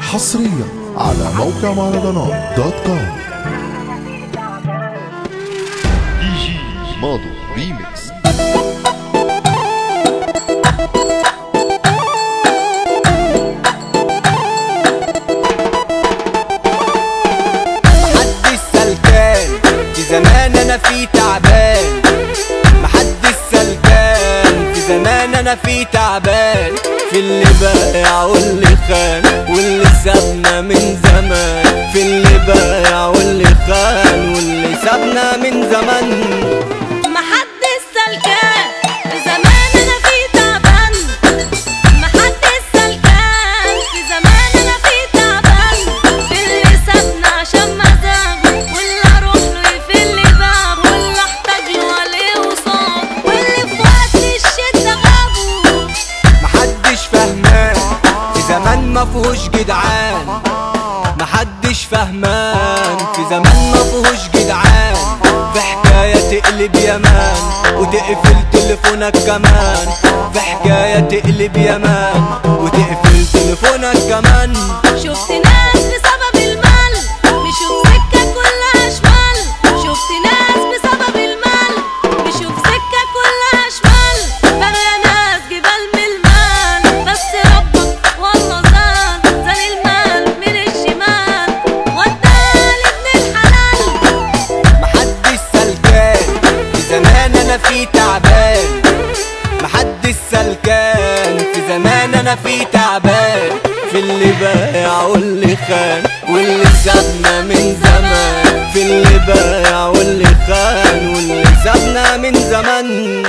حصريا على موقع مهرجانات دوت كوم. دي جي ماضو ريميكس. محدش سلكان في زمان أنا في تعبان زمان أنا في تعبان في اللي بايع واللي خان واللي سابنا من زمان. في اللي بايع واللي خان واللي سابنا من زمان. فيهوش جدعان محدش فهمان. في زمان ما فيهوش جدعان في حكاية تقلب يمان وتقفل تليفونك كمان في حكاية تقلب يمان وتقفل تليفونك كمان. شفت ناس أنا في تعبان في اللي بايع واللي خان واللي سابنا من زمان. في اللي بايع واللي خان واللي سابنا من زمان.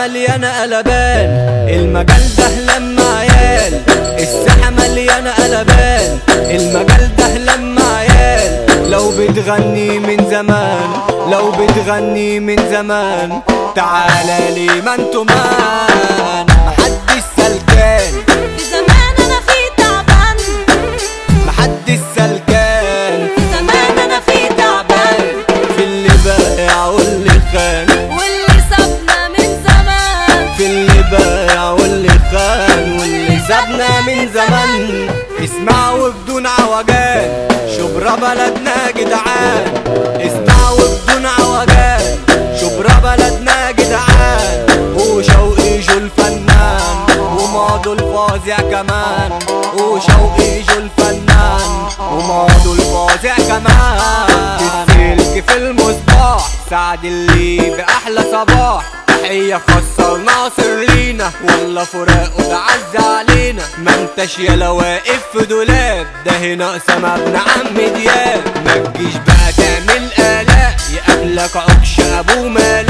مليانة قلبان. المجال ده لما عيال. الساحة مليانة قلبان. المجال ده لما عيال. لو بتغني من زمان لو بتغني من زمان تعالى لي ما انتو مان. محدش سلكان بدون عوجان شبرا بلدنا جدعان اسمعوا بدون عوجان شبرا بلدنا جدعان وشوقي جو الفنان وماضو الفاظع كمان. وشوقي جو الفنان وماضو الفاظع كمان. السلك في المصباح سعد اللي بأحلى صباح. تحية خاصة لناصر لينا والله فراقه ده عز علينا ما انتش يلا واقف في دولاب ده هنا أسامة ابن عم دياب. ما تجيش بقى تعمل قلق يقابلك عكش أبو مال